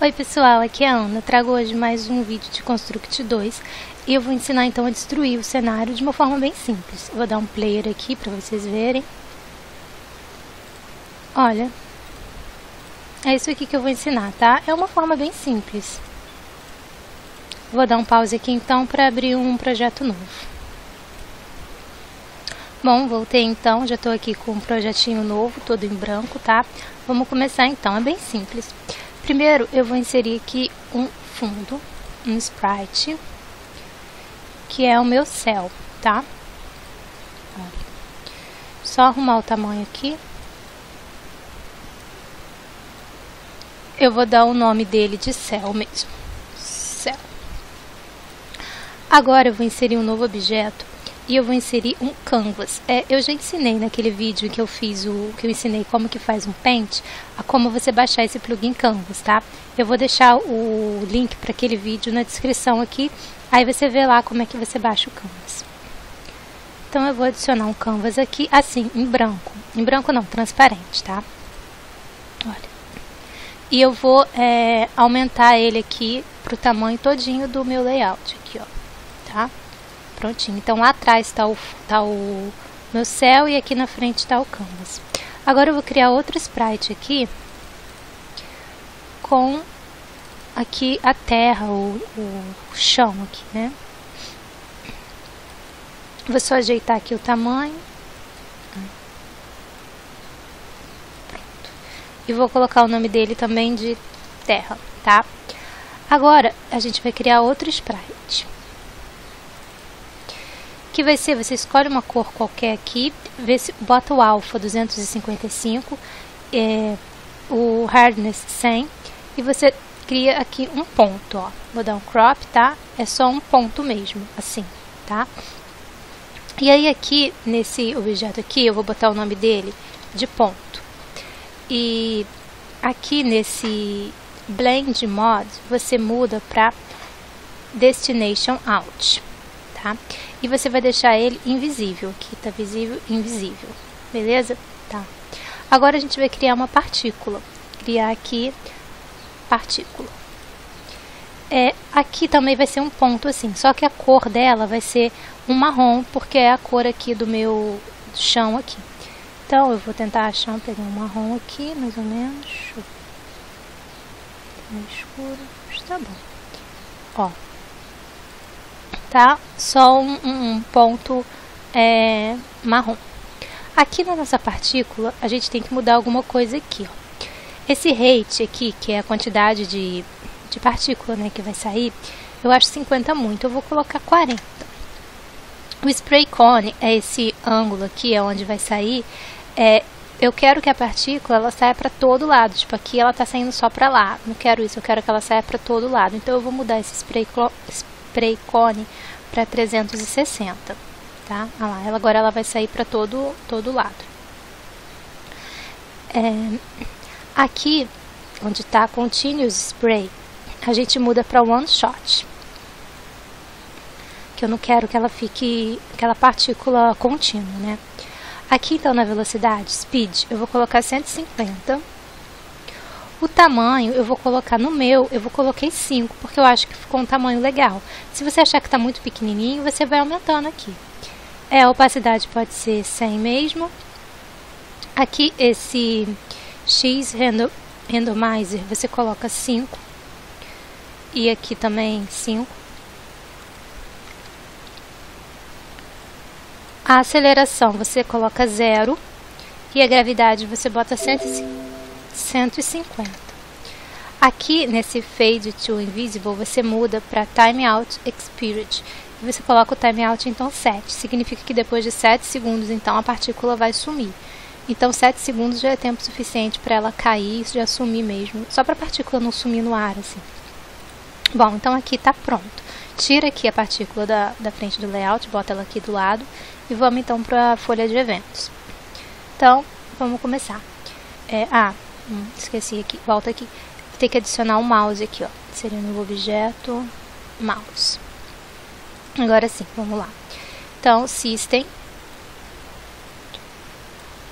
Oi pessoal, aqui é a Ana, trago hoje mais um vídeo de Construct 2 e eu vou ensinar então a destruir o cenário de uma forma bem simples. Eu vou dar um player aqui para vocês verem. Olha, é isso aqui que eu vou ensinar, tá? É uma forma bem simples. Vou dar um pause aqui então para abrir um projeto novo. Bom, voltei então, já estou aqui com um projetinho novo, todo em branco, tá? Vamos começar então, é bem simples. Primeiro, eu vou inserir aqui um fundo, um sprite, que é o meu céu, tá? Só arrumar o tamanho aqui. Eu vou dar o nome dele de céu mesmo. Agora eu vou inserir um novo objeto e eu vou inserir um canvas. É, eu já ensinei naquele vídeo que eu fiz o que eu ensinei como que faz um paint, a como você baixar esse plugin Canvas, tá? Eu vou deixar o link para aquele vídeo na descrição aqui, aí você vê lá como é que você baixa o Canvas. Então eu vou adicionar um Canvas aqui, assim, em branco. Em branco não, transparente, tá? Olha. E eu vou é, aumentar ele aqui para o tamanho todinho do meu layout aqui, ó, tá? Prontinho. Então lá atrás está o, tá o meu céu e aqui na frente está o canvas. Agora eu vou criar outro sprite aqui com aqui a terra, o, o chão aqui, né? Vou só ajeitar aqui o tamanho. Pronto. E vou colocar o nome dele também de terra, tá? Agora, a gente vai criar outro sprite que vai ser, você escolhe uma cor qualquer aqui, vê se, bota o alfa 255, é, o hardness 100 e você cria aqui um ponto, ó. Vou dar um crop, tá? É só um ponto mesmo, assim, tá? E aí aqui, nesse objeto aqui, eu vou botar o nome dele de ponto. E aqui nesse Blend Mod, você muda para Destination Out, tá? E você vai deixar ele invisível. Aqui tá visível, invisível. Beleza? Tá. Agora a gente vai criar uma partícula. Criar aqui partícula. É, aqui também vai ser um ponto assim, só que a cor dela vai ser um marrom, porque é a cor aqui do meu chão aqui. Então eu vou tentar achar, pegar um marrom aqui, mais ou menos. Mais escuro, está bom. Ó, tá? Só um, um ponto é, marrom. Aqui na nossa partícula, a gente tem que mudar alguma coisa aqui, ó. Esse rate aqui, que é a quantidade de, de partícula né, que vai sair, eu acho 50 muito, eu vou colocar 40. O spray cone é esse ângulo aqui, é onde vai sair. É, eu quero que a partícula ela saia para todo lado, tipo aqui ela está saindo só para lá. Não quero isso, eu quero que ela saia para todo lado. Então eu vou mudar esse spray, spray cone para 360, tá? Olha lá, ela, agora ela vai sair para todo, todo lado. É, aqui, onde está Continuous Spray, a gente muda para One Shot. Que eu não quero que ela fique, aquela partícula contínua, né? Aqui, então, na velocidade, Speed, eu vou colocar 150 o tamanho, eu vou colocar no meu, eu vou coloquei 5, porque eu acho que ficou um tamanho legal. Se você achar que está muito pequenininho, você vai aumentando aqui. É, a opacidade pode ser 100 mesmo. Aqui, esse X Randomizer, você coloca 5. E aqui também 5. A aceleração você coloca 0. E a gravidade você bota 150. 150. Aqui nesse Fade to Invisible você muda para Timeout Expired. E você coloca o timeout então 7. Significa que depois de 7 segundos então a partícula vai sumir. Então 7 segundos já é tempo suficiente para ela cair já sumir mesmo. Só para a partícula não sumir no ar assim. Bom, então aqui está pronto. Tira aqui a partícula da, da frente do layout, bota ela aqui do lado e vamos então para a folha de eventos. Então, vamos começar. É, ah, Hum, esqueci aqui, volta aqui. Ter que adicionar o um mouse aqui, ó. Seria no objeto, mouse. Agora sim, vamos lá. Então, System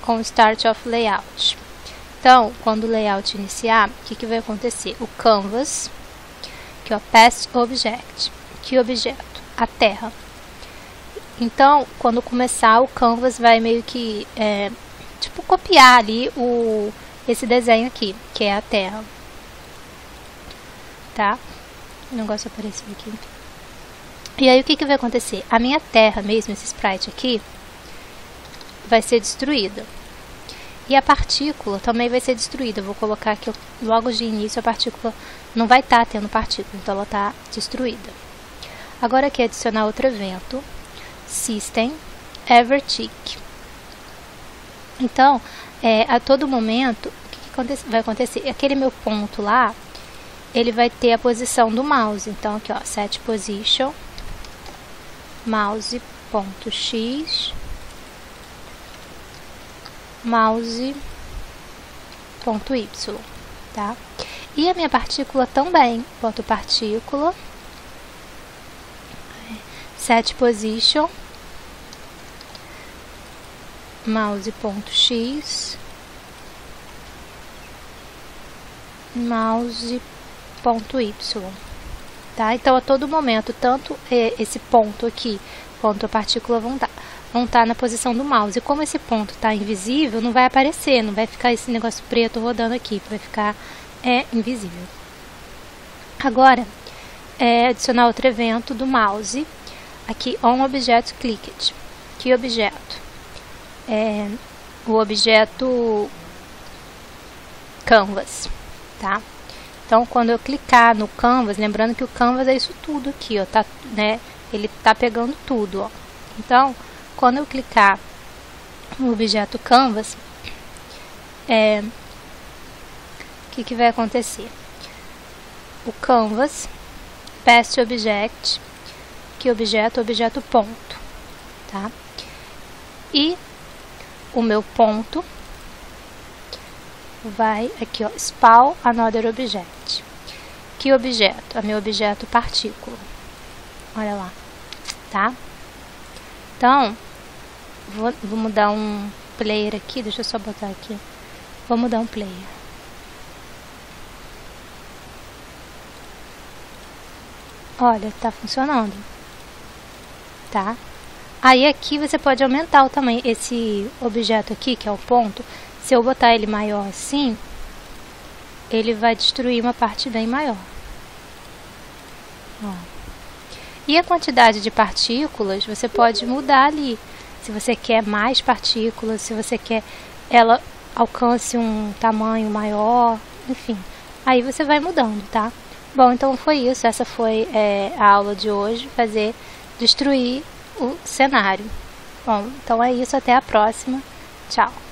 com Start of Layout. Então, quando o layout iniciar, o que, que vai acontecer? O canvas, que é o past object. Que objeto? A terra. Então, quando começar, o canvas vai meio que, é, tipo, copiar ali o, esse desenho aqui, que é a terra. Tá? O negócio apareceu aqui. E aí, o que, que vai acontecer? A minha terra mesmo, esse sprite aqui, vai ser destruída. E a partícula também vai ser destruída. Eu vou colocar aqui logo de início a partícula não vai estar tá tendo partícula, então ela está destruída. Agora aqui adicionar outro evento, System Evertick. Então, é, a todo momento, o que, que vai acontecer? Aquele meu ponto lá, ele vai ter a posição do mouse. Então, aqui ó, set position, mouse.x mouse.y, tá? E a minha partícula também, boto partícula, set position, mouse.x, mouse.y, tá? Então, a todo momento, tanto esse ponto aqui quanto a partícula vão dar vão estar tá na posição do mouse. E como esse ponto está invisível, não vai aparecer, não vai ficar esse negócio preto rodando aqui, vai ficar é, invisível. Agora, é, adicionar outro evento do mouse, aqui on object clicked. Que objeto? É, o objeto canvas, tá? Então, quando eu clicar no canvas, lembrando que o canvas é isso tudo aqui, ó, tá, né? Ele tá pegando tudo, ó. Então, quando eu clicar no objeto Canvas, é, o que, que vai acontecer? O Canvas, Past Object, que objeto? Objeto ponto, tá? E o meu ponto vai aqui, ó, spawn another object. Que objeto? É meu objeto partícula. Olha lá, tá? Então, Vou, vou mudar um player aqui, deixa eu só botar aqui. Vou mudar um player. Olha, tá funcionando. Tá? Aí aqui você pode aumentar o tamanho. Esse objeto aqui, que é o ponto, se eu botar ele maior assim, ele vai destruir uma parte bem maior. Ó. E a quantidade de partículas você pode mudar ali se você quer mais partículas, se você quer ela alcance um tamanho maior, enfim. Aí você vai mudando, tá? Bom, então foi isso. Essa foi é, a aula de hoje, fazer destruir o cenário. Bom, então é isso. Até a próxima. Tchau.